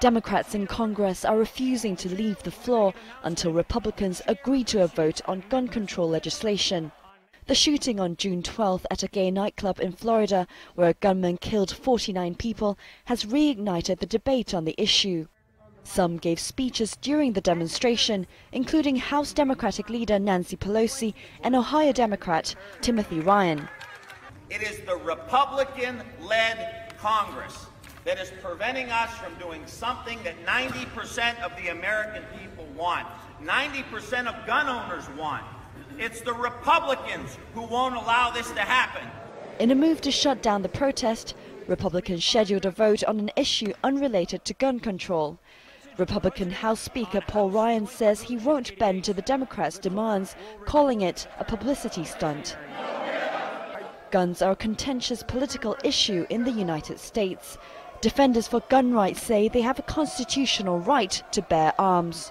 Democrats in Congress are refusing to leave the floor until Republicans agree to a vote on gun control legislation. The shooting on June 12th at a gay nightclub in Florida, where a gunman killed 49 people, has reignited the debate on the issue. Some gave speeches during the demonstration, including House Democratic leader Nancy Pelosi and Ohio Democrat Timothy Ryan. It is the Republican led Congress that is preventing us from doing something that 90% of the American people want, 90% of gun owners want. It's the Republicans who won't allow this to happen. In a move to shut down the protest, Republicans scheduled a vote on an issue unrelated to gun control. Republican House Speaker Paul Ryan says he won't bend to the Democrats' demands, calling it a publicity stunt. Guns are a contentious political issue in the United States. Defenders for gun rights say they have a constitutional right to bear arms.